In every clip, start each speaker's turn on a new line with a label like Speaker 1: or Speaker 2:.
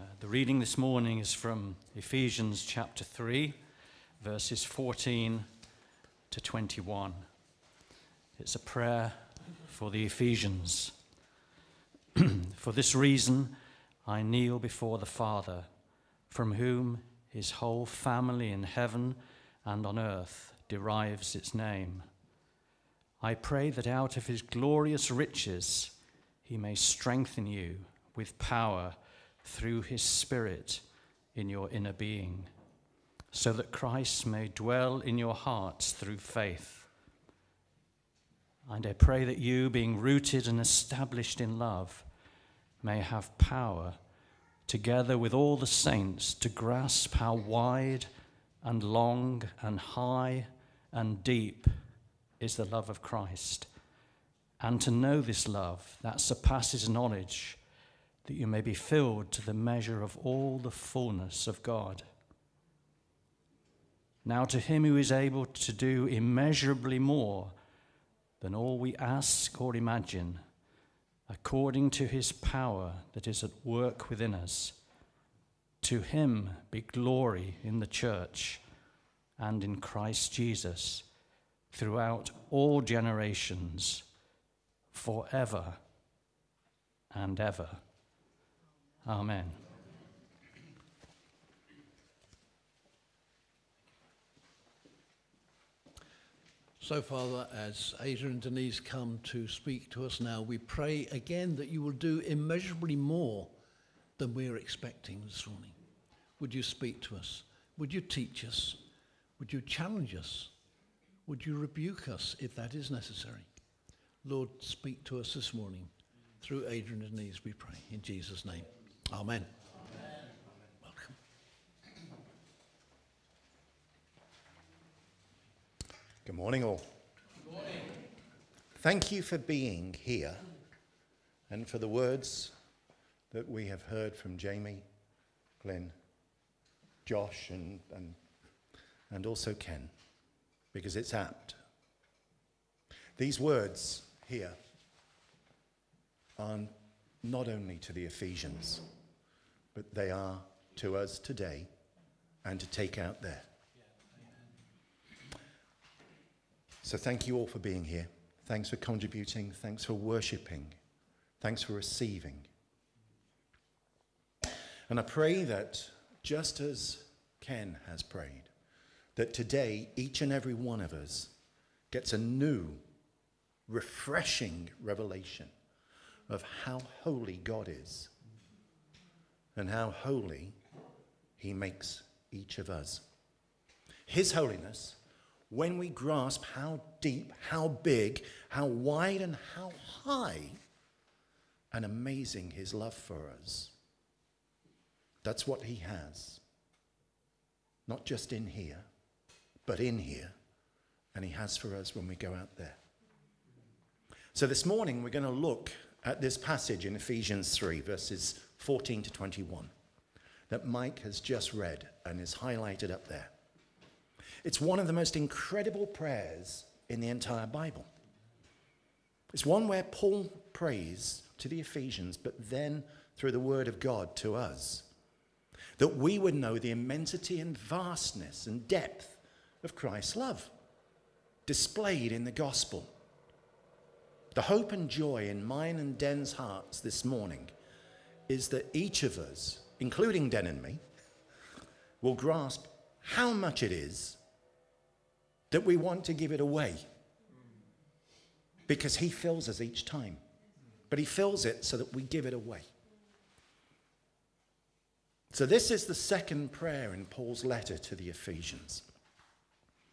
Speaker 1: Uh, the reading this morning is from Ephesians chapter 3, verses 14 to 21. It's a prayer for the Ephesians. for this reason, I kneel before the Father, from whom his whole family in heaven and on earth derives its name. I pray that out of his glorious riches he may strengthen you with power through his Spirit in your inner being, so that Christ may dwell in your hearts through faith. And I pray that you, being rooted and established in love, may have power, together with all the saints, to grasp how wide and long and high and deep is the love of Christ, and to know this love that surpasses knowledge that you may be filled to the measure of all the fullness of God. Now, to him who is able to do immeasurably more than all we ask or imagine, according to his power that is at work within us, to him be glory in the church and in Christ Jesus throughout all generations, forever and ever. Amen.
Speaker 2: So, Father, as Adrian and Denise come to speak to us now, we pray again that you will do immeasurably more than we're expecting this morning. Would you speak to us? Would you teach us? Would you challenge us? Would you rebuke us if that is necessary? Lord, speak to us this morning. Through Adrian and Denise, we pray. In Jesus' name. Amen. Welcome.
Speaker 3: Good morning, all. Good morning. Thank you for being here and for the words that we have heard from Jamie, Glenn, Josh, and, and, and also Ken, because it's apt. These words here are not only to the Ephesians but they are to us today and to take out there. So thank you all for being here. Thanks for contributing. Thanks for worshipping. Thanks for receiving. And I pray that just as Ken has prayed, that today each and every one of us gets a new, refreshing revelation of how holy God is and how holy he makes each of us. His holiness, when we grasp how deep, how big, how wide, and how high and amazing his love for us, that's what he has. Not just in here, but in here, and he has for us when we go out there. So this morning we're going to look at this passage in Ephesians 3, verses 14 to 21, that Mike has just read and is highlighted up there. It's one of the most incredible prayers in the entire Bible. It's one where Paul prays to the Ephesians, but then through the Word of God to us, that we would know the immensity and vastness and depth of Christ's love displayed in the gospel. The hope and joy in mine and Den's hearts this morning is that each of us, including Den and me, will grasp how much it is that we want to give it away. Because he fills us each time. But he fills it so that we give it away. So, this is the second prayer in Paul's letter to the Ephesians.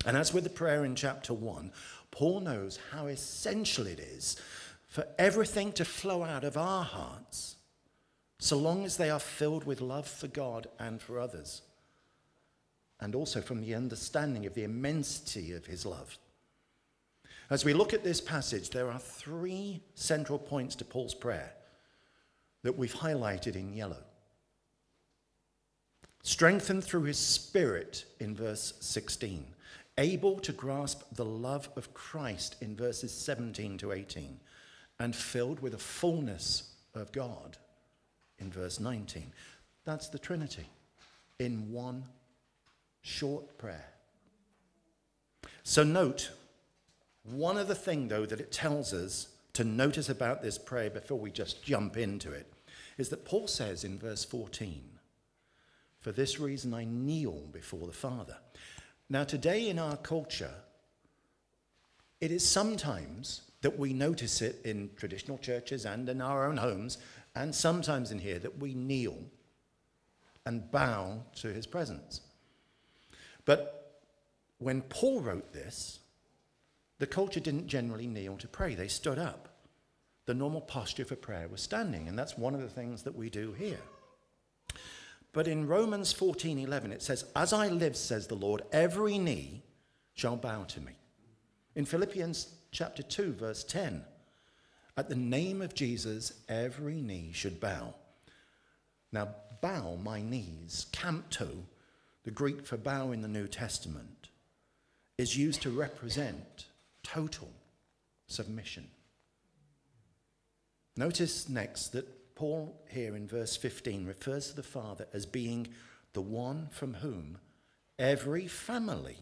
Speaker 3: And as with the prayer in chapter 1, Paul knows how essential it is for everything to flow out of our hearts so long as they are filled with love for God and for others, and also from the understanding of the immensity of his love. As we look at this passage, there are three central points to Paul's prayer that we've highlighted in yellow. Strengthened through his spirit in verse 16, able to grasp the love of Christ in verses 17 to 18, and filled with the fullness of God in verse 19. That's the Trinity in one short prayer. So, note one other thing, though, that it tells us to notice about this prayer before we just jump into it is that Paul says in verse 14, For this reason I kneel before the Father. Now, today in our culture, it is sometimes that we notice it in traditional churches and in our own homes, and sometimes in here that we kneel and bow to his presence. But when Paul wrote this, the culture didn't generally kneel to pray, they stood up. The normal posture for prayer was standing, and that's one of the things that we do here. But in Romans 14:11 it says, "As I live," says the Lord, "every knee shall bow to me." In Philippians chapter 2 verse 10, at the name of Jesus every knee should bow. Now, bow my knees, kampto, the Greek for bow in the New Testament, is used to represent total submission. Notice next that Paul, here in verse 15, refers to the Father as being the one from whom every family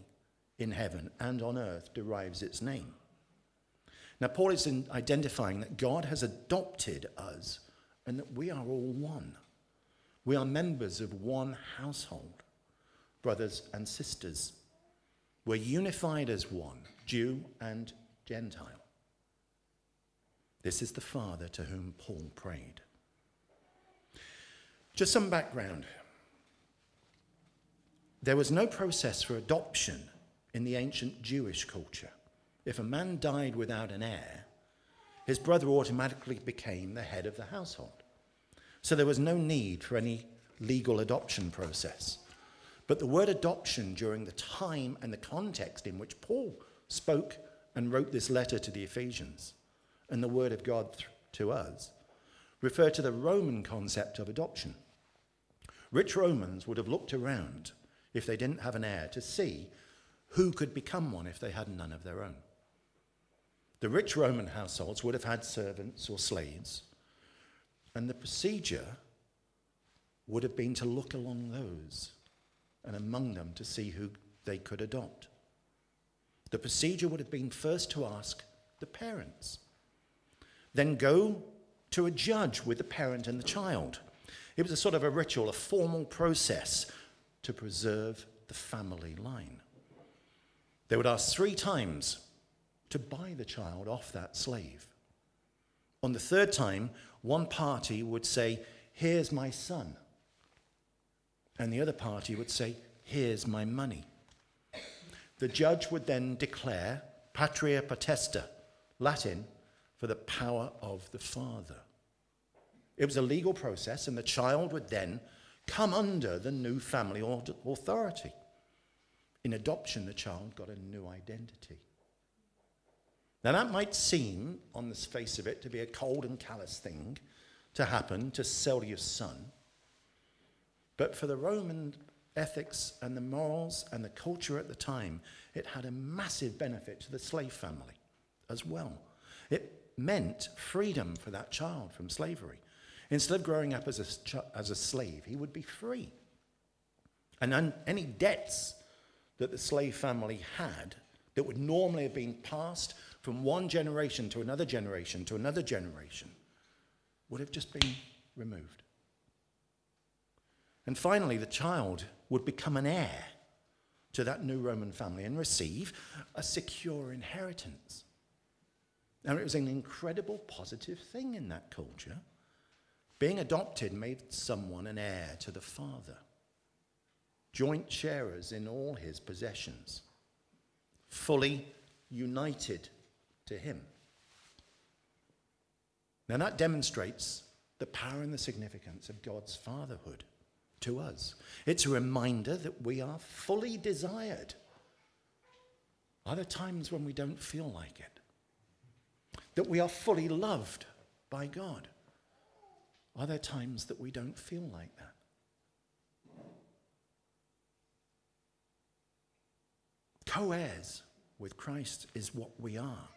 Speaker 3: in heaven and on earth derives its name. Now, Paul is identifying that God has adopted us and that we are all one. We are members of one household, brothers and sisters. We're unified as one, Jew and Gentile. This is the Father to whom Paul prayed. Just some background. There was no process for adoption in the ancient Jewish culture. If a man died without an heir, his brother automatically became the head of the household. So there was no need for any legal adoption process. But the word adoption during the time and the context in which Paul spoke and wrote this letter to the Ephesians and the word of God to us refer to the Roman concept of adoption. Rich Romans would have looked around if they didn't have an heir to see who could become one if they had none of their own. The rich Roman households would have had servants or slaves, and the procedure would have been to look along those and among them to see who they could adopt. The procedure would have been first to ask the parents, then go to a judge with the parent and the child. It was a sort of a ritual, a formal process to preserve the family line. They would ask three times to buy the child off that slave. On the third time, one party would say, Here's my son. And the other party would say, Here's my money. The judge would then declare patria potesta, Latin for the power of the Father. It was a legal process, and the child would then come under the new family authority. In adoption, the child got a new identity. Now, that might seem, on the face of it, to be a cold and callous thing to happen to sell your son. But for the Roman ethics and the morals and the culture at the time, it had a massive benefit to the slave family as well. It meant freedom for that child from slavery. Instead of growing up as a, as a slave, he would be free. And any debts that the slave family had that would normally have been passed from one generation to another generation to another generation would have just been removed. And finally, the child would become an heir to that new Roman family and receive a secure inheritance. Now, it was an incredible positive thing in that culture. Being adopted made someone an heir to the father, joint sharers in all his possessions, fully united to him. Now, that demonstrates the power and the significance of God's fatherhood to us. It's a reminder that we are fully desired. Are there times when we don't feel like it, that we are fully loved by God. Are there times that we don't feel like that? Co heirs with Christ is what we are.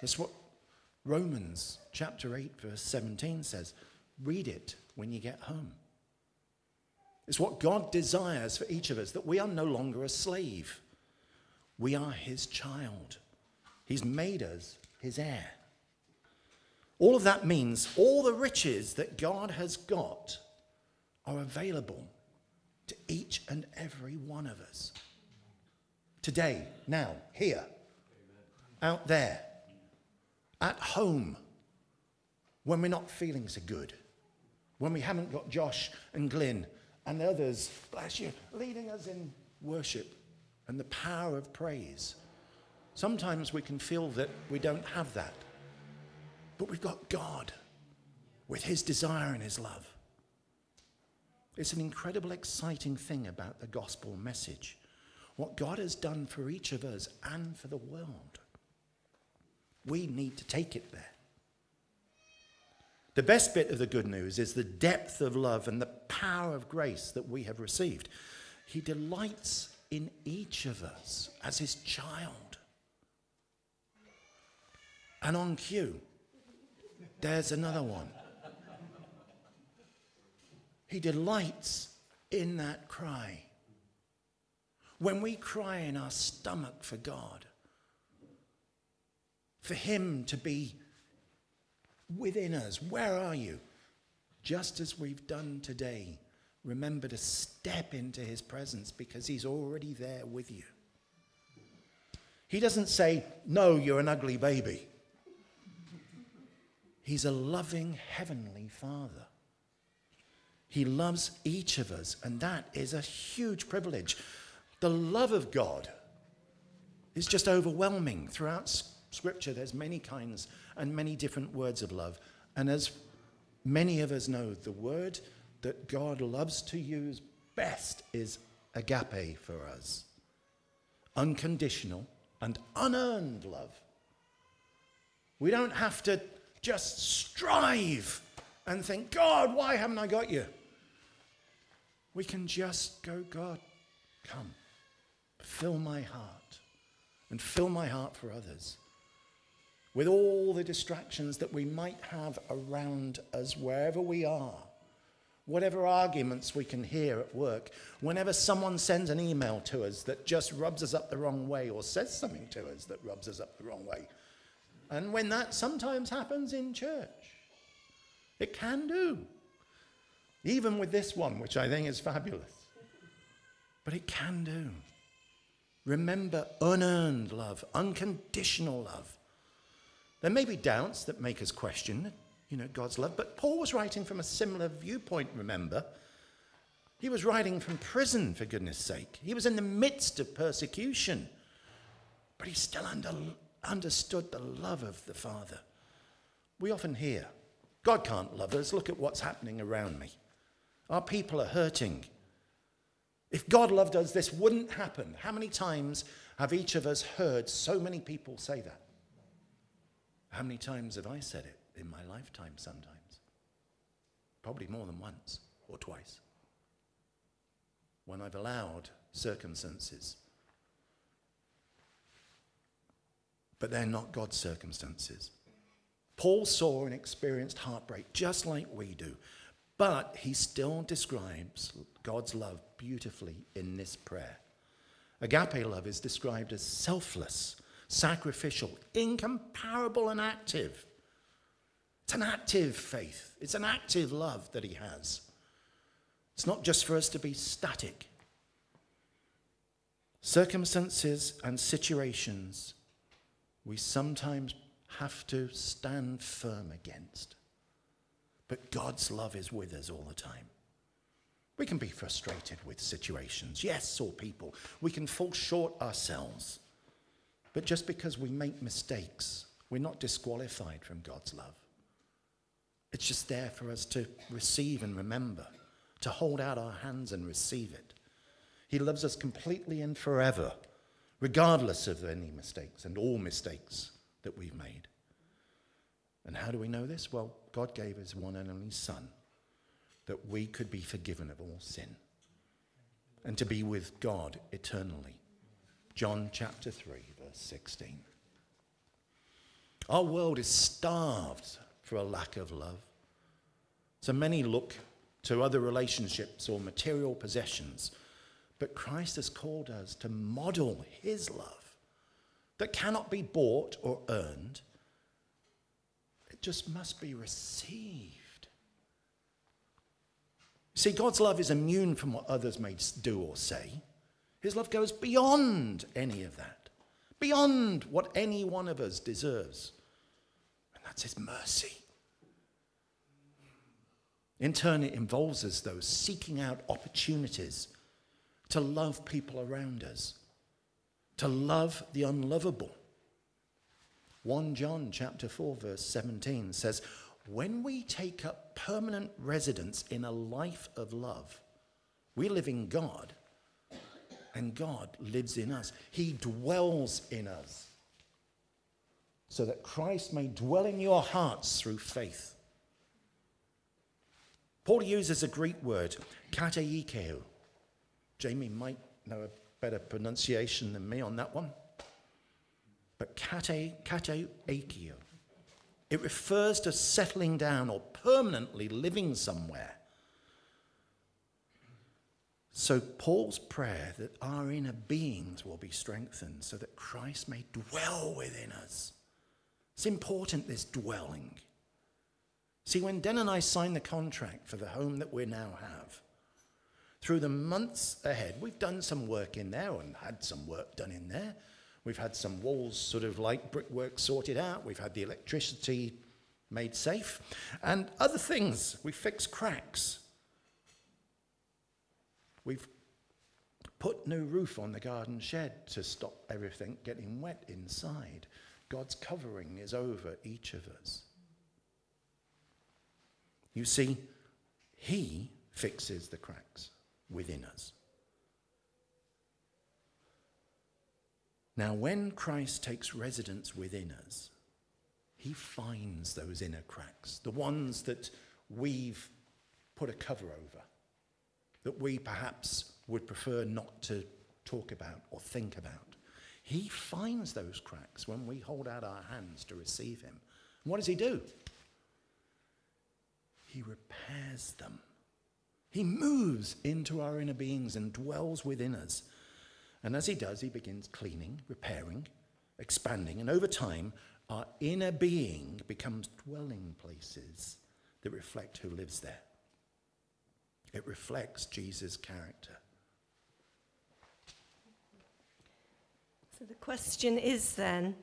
Speaker 3: That's what Romans chapter 8, verse 17 says. Read it when you get home. It's what God desires for each of us that we are no longer a slave. We are his child. He's made us his heir. All of that means all the riches that God has got are available to each and every one of us. Today, now, here, out there, at home, when we're not feeling so good, when we haven't got Josh and Glyn and the others, bless you, leading us in worship and the power of praise. Sometimes we can feel that we don't have that. But we've got God with His desire and His love. It's an incredible, exciting thing about the gospel message. What God has done for each of us and for the world. We need to take it there. The best bit of the good news is the depth of love and the power of grace that we have received. He delights in each of us as his child. And on cue, there's another one. He delights in that cry. When we cry in our stomach for God, for Him to be within us, where are you? Just as we've done today, remember to step into His presence because He's already there with you. He doesn't say, No, you're an ugly baby. He's a loving heavenly Father. He loves each of us, and that is a huge privilege. The love of God is just overwhelming. Throughout Scripture, there's many kinds and many different words of love. And as many of us know, the word that God loves to use best is agape for us unconditional and unearned love. We don't have to just strive and think, God, why haven't I got you? We can just go, God, come, fill my heart and fill my heart for others with all the distractions that we might have around us wherever we are. Whatever arguments we can hear at work, whenever someone sends an email to us that just rubs us up the wrong way or says something to us that rubs us up the wrong way, and when that sometimes happens in church, it can do. Even with this one, which I think is fabulous. But it can do. Remember unearned love, unconditional love. There may be doubts that make us question, you know, God's love, but Paul was writing from a similar viewpoint, remember. He was writing from prison, for goodness sake. He was in the midst of persecution, but he still under, understood the love of the Father. We often hear, God can't love us. Look at what's happening around me. Our people are hurting. If God loved us, this wouldn't happen. How many times have each of us heard so many people say that? How many times have I said it in my lifetime sometimes? Probably more than once or twice. When I've allowed circumstances but they're not God's circumstances. Paul saw and experienced heartbreak just like we do, but he still describes God's love beautifully in this prayer. Agape love is described as selfless, sacrificial, incomparable, and active. It's an active faith, it's an active love that he has. It's not just for us to be static. Circumstances and situations we sometimes have to stand firm against. But God's love is with us all the time. We can be frustrated with situations, yes, or people. We can fall short ourselves. But just because we make mistakes, we're not disqualified from God's love. It's just there for us to receive and remember, to hold out our hands and receive it. He loves us completely and forever regardless of any mistakes and all mistakes that we've made. And how do we know this? Well, God gave his one and only Son that we could be forgiven of all sin and to be with God eternally. John chapter 3, verse 16. Our world is starved for a lack of love. So many look to other relationships or material possessions. But Christ has called us to model his love that cannot be bought or earned. It just must be received. See, God's love is immune from what others may do or say. His love goes beyond any of that, beyond what any one of us deserves. And that's His mercy. In turn, it involves us, though, seeking out opportunities to love people around us, to love the unlovable. 1 John chapter 4 verse 17 says, "When we take up permanent residence in a life of love, we live in God and God lives in us. He dwells in us so that Christ may dwell in your hearts through faith." Paul uses a Greek word, kateikeo. Jamie might know a better pronunciation than me on that one. But kate, kateikeo. It refers to settling down or permanently living somewhere. So, Paul's prayer that our inner beings will be strengthened so that Christ may dwell within us. It's important, this dwelling. See, when Den and I signed the contract for the home that we now have, through the months ahead, we've done some work in there and had some work done in there. We've had some walls sort of like brickwork sorted out. We've had the electricity made safe and other things. We fixed cracks. We've put new roof on the garden shed to stop everything getting wet inside. God's covering is over each of us. You see, He fixes the cracks within us. Now, when Christ takes residence within us, He finds those inner cracks, the ones that we've put a cover over that we perhaps would prefer not to talk about or think about. He finds those cracks when we hold out our hands to receive Him. What does He do? He repairs them. He moves into our inner beings and dwells within us. And as He does, He begins cleaning, repairing, expanding, and over time, our inner being becomes dwelling places that reflect who lives there. It reflects Jesus' character.
Speaker 4: So the question is then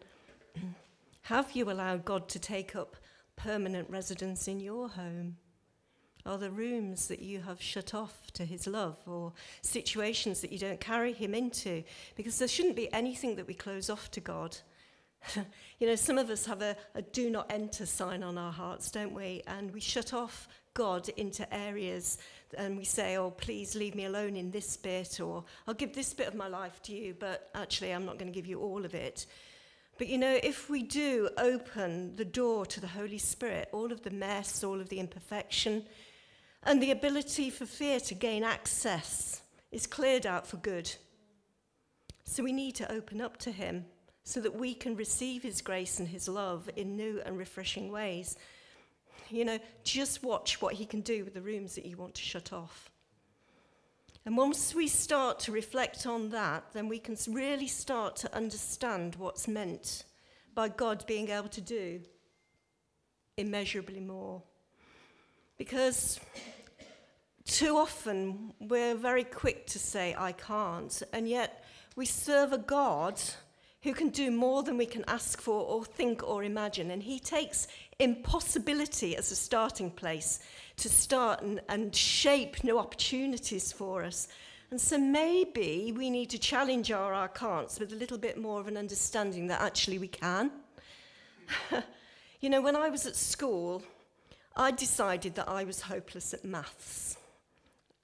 Speaker 4: have you allowed God to take up permanent residence in your home? Are there rooms that you have shut off to his love or situations that you don't carry him into? Because there shouldn't be anything that we close off to God. you know, some of us have a, a do not enter sign on our hearts, don't we? And we shut off God into areas and we say, oh, please leave me alone in this bit, or I'll give this bit of my life to you, but actually I'm not going to give you all of it. But you know, if we do open the door to the Holy Spirit, all of the mess, all of the imperfection, and the ability for fear to gain access is cleared out for good. So we need to open up to Him so that we can receive His grace and His love in new and refreshing ways. You know, just watch what He can do with the rooms that you want to shut off. And once we start to reflect on that, then we can really start to understand what's meant by God being able to do immeasurably more. Because too often we're very quick to say, I can't, and yet we serve a God who can do more than we can ask for or think or imagine. And he takes impossibility as a starting place to start and, and shape new opportunities for us. And so maybe we need to challenge our I can'ts with a little bit more of an understanding that actually we can. you know, when I was at school, I decided that I was hopeless at maths.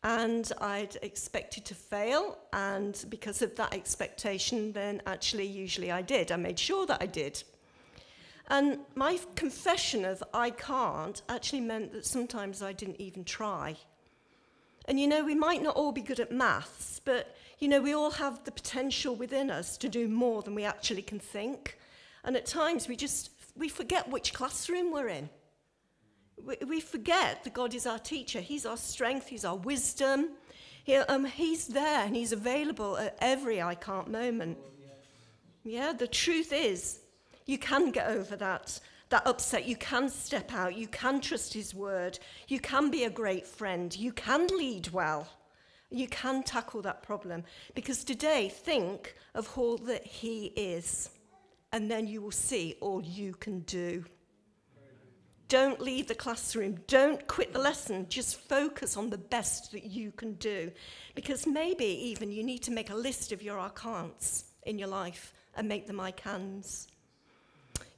Speaker 4: And I'd expected to fail, and because of that expectation, then actually, usually I did. I made sure that I did. And my confession of I can't actually meant that sometimes I didn't even try. And you know, we might not all be good at maths, but you know, we all have the potential within us to do more than we actually can think. And at times we just we forget which classroom we're in we, forget that God is our teacher. He's our strength, He's our wisdom. He, um, he's there and He's available at every I can't moment. Yeah, the truth is, you can get over that, that upset. You can step out. You can trust His word. You can be a great friend. You can lead well. You can tackle that problem. Because today, think of all that He is, and then you will see all you can do. Don't leave the classroom. Don't quit the lesson. Just focus on the best that you can do. Because maybe even you need to make a list of your I can'ts in your life and make them I cans.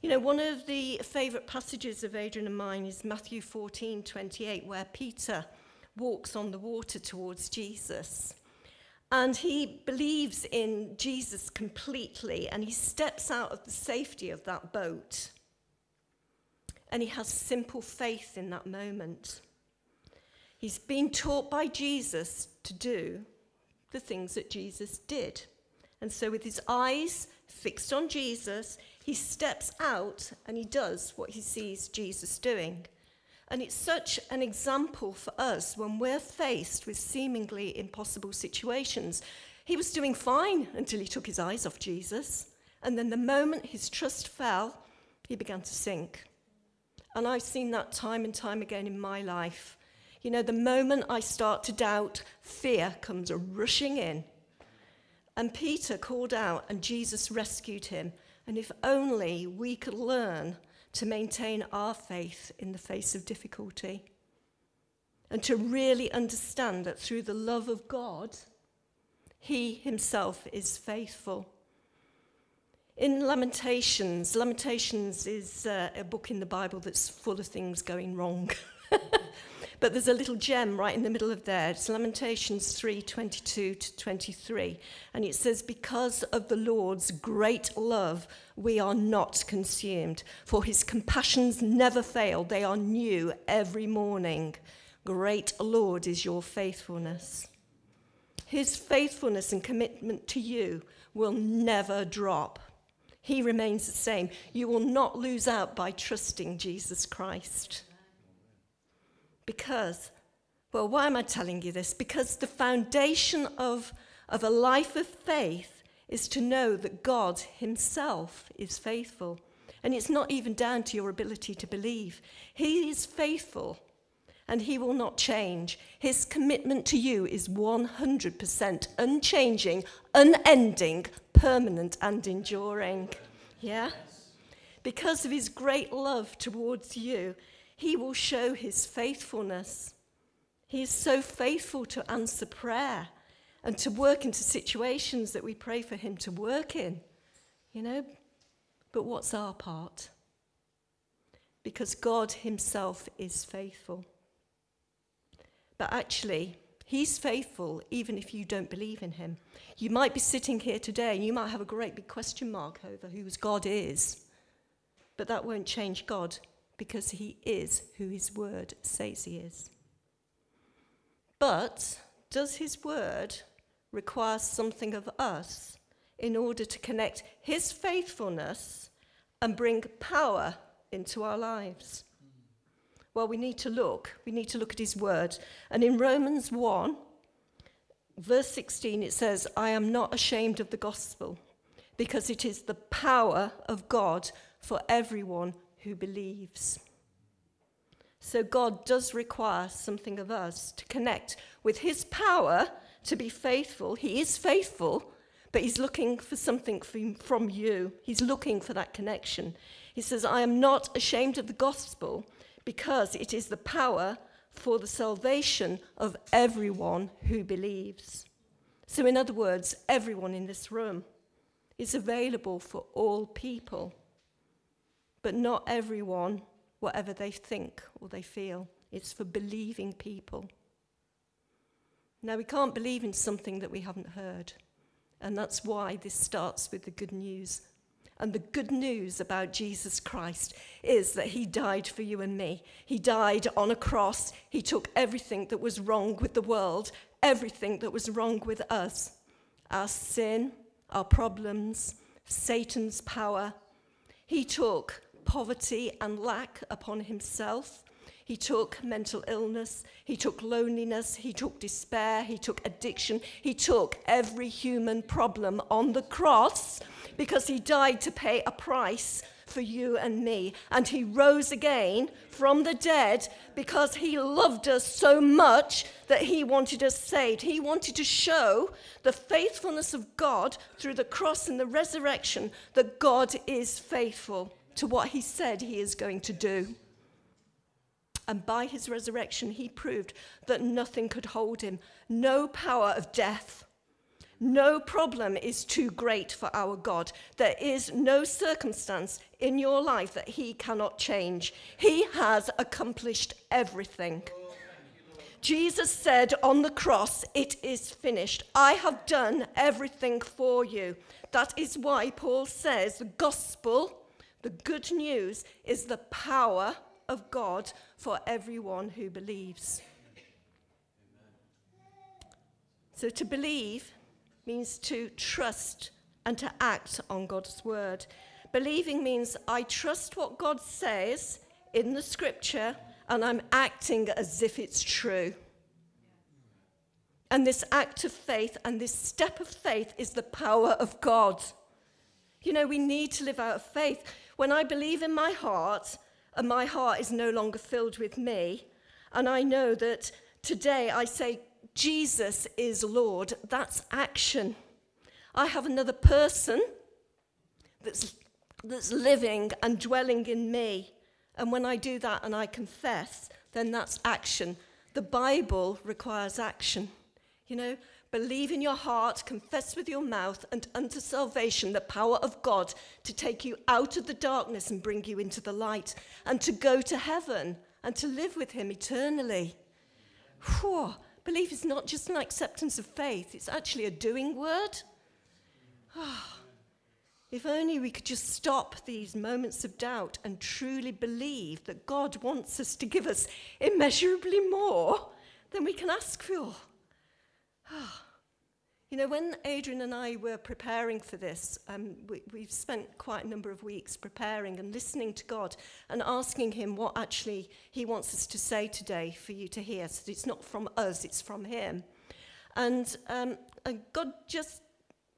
Speaker 4: You know, one of the favourite passages of Adrian and mine is Matthew 14 28, where Peter walks on the water towards Jesus. And he believes in Jesus completely and he steps out of the safety of that boat. And he has simple faith in that moment. He's been taught by Jesus to do the things that Jesus did. And so, with his eyes fixed on Jesus, he steps out and he does what he sees Jesus doing. And it's such an example for us when we're faced with seemingly impossible situations. He was doing fine until he took his eyes off Jesus. And then the moment his trust fell, he began to sink. And I've seen that time and time again in my life. You know, the moment I start to doubt, fear comes rushing in. And Peter called out, and Jesus rescued him. And if only we could learn to maintain our faith in the face of difficulty and to really understand that through the love of God, He Himself is faithful. In Lamentations, Lamentations is uh, a book in the Bible that's full of things going wrong. but there's a little gem right in the middle of there. It's Lamentations 3 22 to 23. And it says, Because of the Lord's great love, we are not consumed, for his compassions never fail. They are new every morning. Great Lord is your faithfulness. His faithfulness and commitment to you will never drop. He remains the same. You will not lose out by trusting Jesus Christ. Because, well, why am I telling you this? Because the foundation of, of a life of faith is to know that God Himself is faithful. And it's not even down to your ability to believe. He is faithful and He will not change. His commitment to you is 100% unchanging, unending, permanent, and enduring. Yeah? Because of His great love towards you, He will show His faithfulness. He is so faithful to answer prayer and to work into situations that we pray for Him to work in. You know? But what's our part? Because God Himself is faithful. But actually, He's faithful even if you don't believe in Him. You might be sitting here today and you might have a great big question mark over whose God is. But that won't change God because He is who His word says He is. But does His word require something of us in order to connect his faithfulness and bring power into our lives. Well, we need to look. We need to look at his word. And in Romans 1, verse 16, it says, I am not ashamed of the gospel because it is the power of God for everyone who believes. So God does require something of us to connect with his power to be faithful. He is faithful, but he's looking for something from you. He's looking for that connection. He says, I am not ashamed of the gospel because it is the power for the salvation of everyone who believes. So, in other words, everyone in this room is available for all people, but not everyone, whatever they think or they feel. It's for believing people. Now, we can't believe in something that we haven't heard. And that's why this starts with the good news. And the good news about Jesus Christ is that he died for you and me. He died on a cross. He took everything that was wrong with the world, everything that was wrong with us our sin, our problems, Satan's power. He took poverty and lack upon himself. He took mental illness, he took loneliness, he took despair, he took addiction, he took every human problem on the cross because he died to pay a price for you and me. And he rose again from the dead because he loved us so much that he wanted us saved. He wanted to show the faithfulness of God through the cross and the resurrection that God is faithful to what he said he is going to do. And by his resurrection, he proved that nothing could hold him. No power of death. No problem is too great for our God. There is no circumstance in your life that he cannot change. He has accomplished everything. Jesus said on the cross, It is finished. I have done everything for you. That is why Paul says the gospel, the good news, is the power of God for everyone who believes. So to believe means to trust and to act on God's word. Believing means I trust what God says in the scripture and I'm acting as if it's true. And this act of faith and this step of faith is the power of God. You know, we need to live out of faith. When I believe in my heart and my heart is no longer filled with me, and I know that today I say, Jesus is Lord, that's action. I have another person that's, that's living and dwelling in me. And when I do that and I confess, then that's action. The Bible requires action. You know, believe in your heart, confess with your mouth, and unto salvation the power of God to take you out of the darkness and bring you into the light, and to go to heaven and to live with Him eternally. Whew. Belief is not just an acceptance of faith, it's actually a doing word. Oh, if only we could just stop these moments of doubt and truly believe that God wants us to give us immeasurably more than we can ask for. Oh. You know, when Adrian and I were preparing for this, um, we, we've spent quite a number of weeks preparing and listening to God and asking Him what actually He wants us to say today for you to hear. So it's not from us, it's from Him. And, um, and God just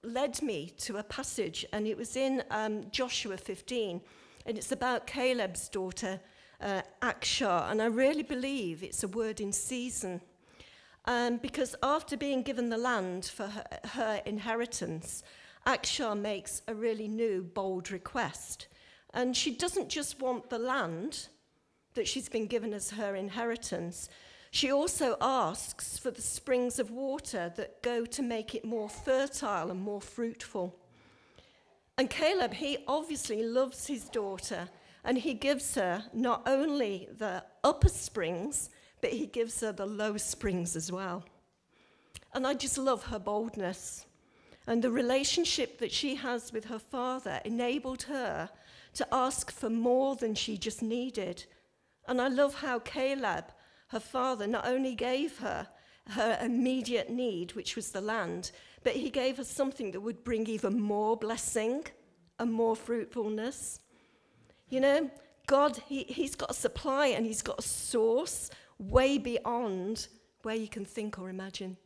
Speaker 4: led me to a passage, and it was in um, Joshua 15, and it's about Caleb's daughter, uh, Achsah. And I really believe it's a word in season. Um, because after being given the land for her, her inheritance, Achsah makes a really new, bold request. And she doesn't just want the land that she's been given as her inheritance, she also asks for the springs of water that go to make it more fertile and more fruitful. And Caleb, he obviously loves his daughter, and he gives her not only the upper springs, but he gives her the low springs as well. And I just love her boldness. And the relationship that she has with her father enabled her to ask for more than she just needed. And I love how Caleb, her father, not only gave her her immediate need, which was the land, but he gave her something that would bring even more blessing and more fruitfulness. You know, God, he, He's got a supply and He's got a source way beyond where you can think or imagine.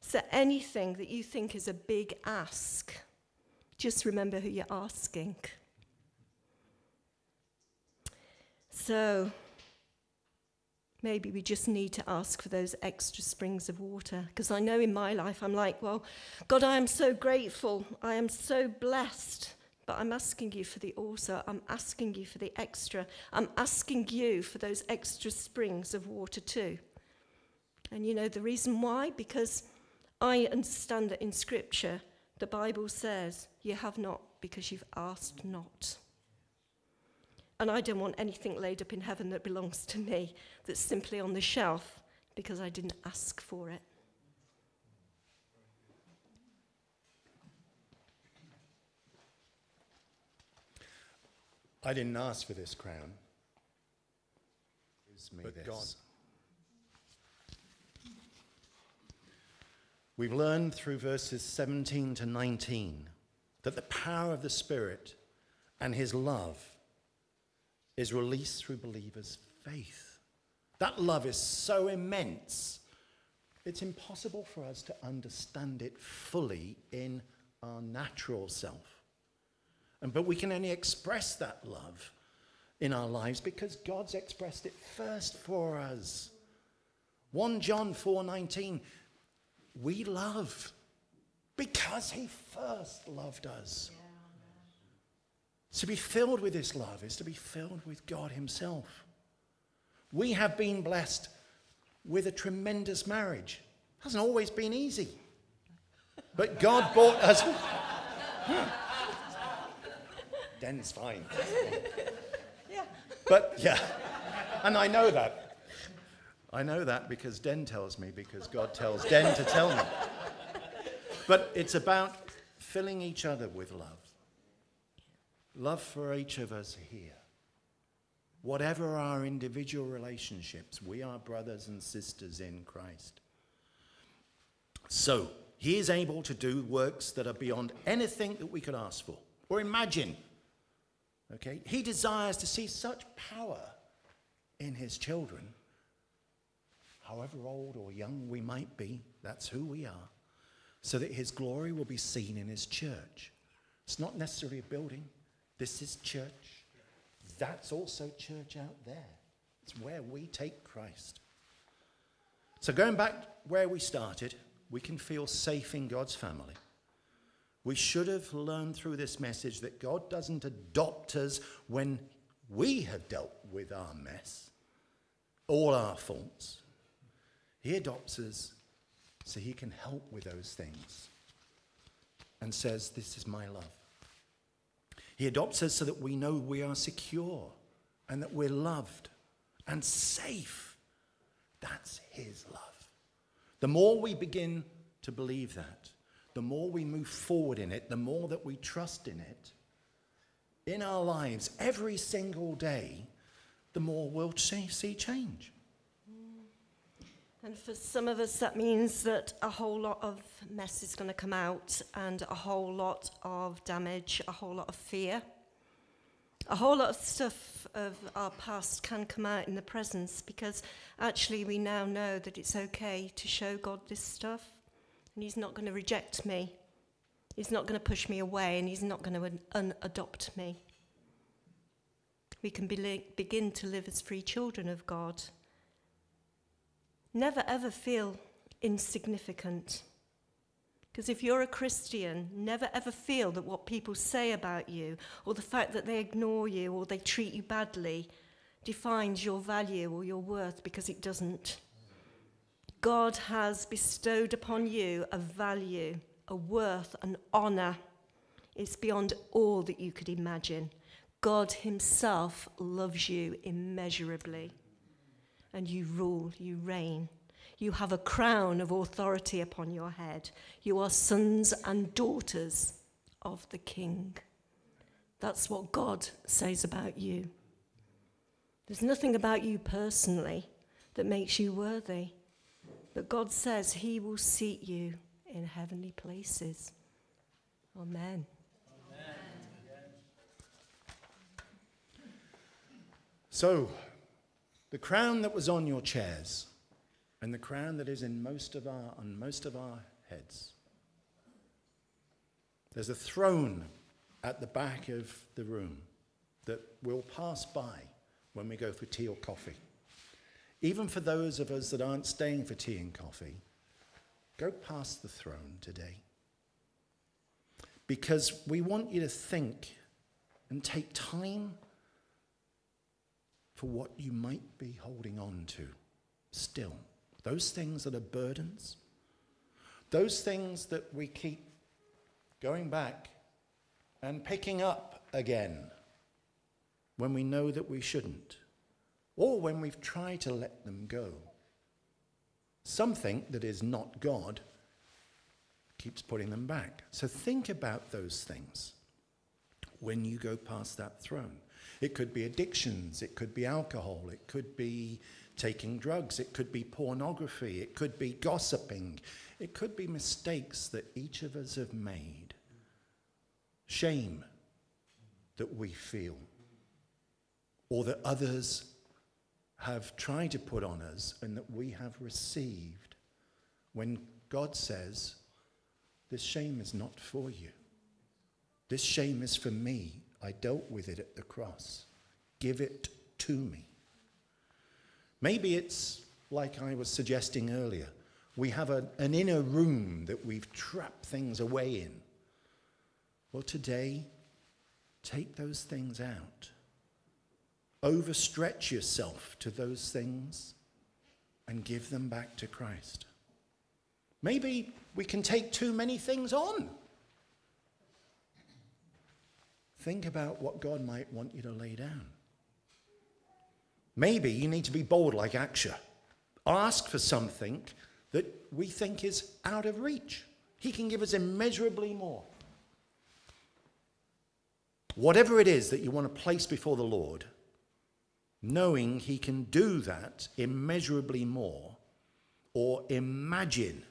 Speaker 4: So anything that you think is a big ask, just remember who you're asking. So maybe we just need to ask for those extra springs of water. Because I know in my life, I'm like, well, God, I am so grateful. I am so blessed. But I'm asking you for the also. I'm asking you for the extra. I'm asking you for those extra springs of water too. And you know the reason why? Because I understand that in Scripture, the Bible says, You have not because you've asked not. And I don't want anything laid up in heaven that belongs to me that's simply on the shelf because I didn't ask for it.
Speaker 3: I didn't ask for this crown. Gives me
Speaker 5: But
Speaker 3: this.
Speaker 5: God.
Speaker 3: We've learned through verses 17 to 19 that the power of the Spirit and His love is released through believers' faith. That love is so immense, it's impossible for us to understand it fully in our natural self. And, but we can only express that love in our lives because God's expressed it first for us. 1 John 4:19 we love because he first loved us. To be filled with this love is to be filled with God himself. We have been blessed with a tremendous marriage. It hasn't always been easy. But God brought us Den's fine.
Speaker 4: Yeah.
Speaker 3: But yeah, and I know that. I know that because Den tells me, because God tells Den to tell me. But it's about filling each other with love. Love for each of us here. Whatever our individual relationships, we are brothers and sisters in Christ. So, he is able to do works that are beyond anything that we could ask for or imagine. Okay? He desires to see such power in his children, however old or young we might be, that's who we are, so that his glory will be seen in his church. It's not necessarily a building, this is church. That's also church out there. It's where we take Christ. So, going back where we started, we can feel safe in God's family. We should have learned through this message that God doesn't adopt us when we have dealt with our mess, all our faults. He adopts us so he can help with those things and says, This is my love. He adopts us so that we know we are secure and that we're loved and safe. That's his love. The more we begin to believe that, the more we move forward in it, the more that we trust in it, in our lives every single day, the more we'll see change.
Speaker 4: And for some of us, that means that a whole lot of mess is going to come out, and a whole lot of damage, a whole lot of fear. A whole lot of stuff of our past can come out in the presence because actually we now know that it's okay to show God this stuff, and He's not going to reject me. He's not going to push me away, and He's not going to un- adopt me. We can be- begin to live as free children of God never ever feel insignificant. Because if you're a Christian, never ever feel that what people say about you, or the fact that they ignore you, or they treat you badly, defines your value or your worth, because it doesn't. God has bestowed upon you a value, a worth, an honour. It's beyond all that you could imagine. God Himself loves you immeasurably and you rule, you reign. You have a crown of authority upon your head. You are sons and daughters of the King. That's what God says about you. There's nothing about you personally that makes you worthy, but God says He will seat you in heavenly places. Amen. Amen.
Speaker 3: So, the crown that was on your chairs and the crown that is in most of our, on most of our heads. There's a throne at the back of the room that we'll pass by when we go for tea or coffee. Even for those of us that aren't staying for tea and coffee, go past the throne today. Because we want you to think and take time for what you might be holding on to still. Those things that are burdens, those things that we keep going back and picking up again when we know that we shouldn't, or when we've tried to let them go. Something that is not God keeps putting them back. So think about those things when you go past that throne. It could be addictions, it could be alcohol, it could be taking drugs, it could be pornography, it could be gossiping, it could be mistakes that each of us have made, shame that we feel, or that others have tried to put on us and that we have received when God says, This shame is not for you. This shame is for me. I dealt with it at the cross. Give it to me. Maybe it's like I was suggesting earlier. We have a, an inner room that we've trapped things away in. Well, today, take those things out. Overstretch yourself to those things and give them back to Christ. Maybe we can take too many things on. Think about what God might want you to lay down. Maybe you need to be bold like Achsah. Ask for something that we think is out of reach. He can give us immeasurably more. Whatever it is that you want to place before the Lord, knowing He can do that immeasurably more, or imagine.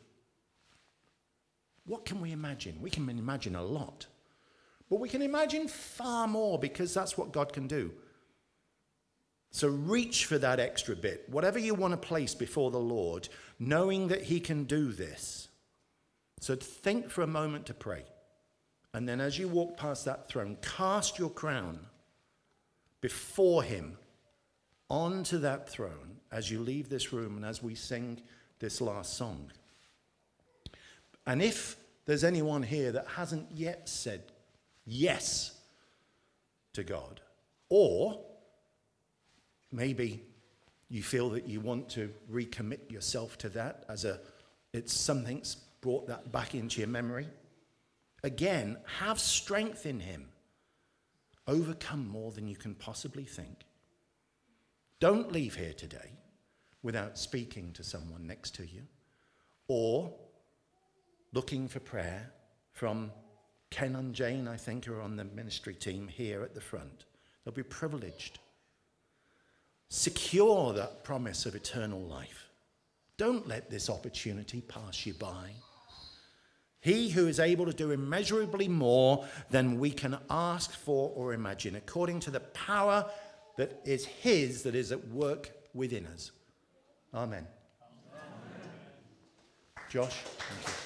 Speaker 3: What can we imagine? We can imagine a lot. But we can imagine far more because that's what God can do. So reach for that extra bit. Whatever you want to place before the Lord, knowing that He can do this. So think for a moment to pray. And then as you walk past that throne, cast your crown before Him onto that throne as you leave this room and as we sing this last song. And if there's anyone here that hasn't yet said yes to God, or maybe you feel that you want to recommit yourself to that as a it's something's brought that back into your memory again have strength in him overcome more than you can possibly think don't leave here today without speaking to someone next to you or looking for prayer from Ken and Jane, I think, are on the ministry team here at the front. They'll be privileged. Secure that promise of eternal life. Don't let this opportunity pass you by. He who is able to do immeasurably more than we can ask for or imagine, according to the power that is His that is at work within us. Amen. Amen. Josh, thank you.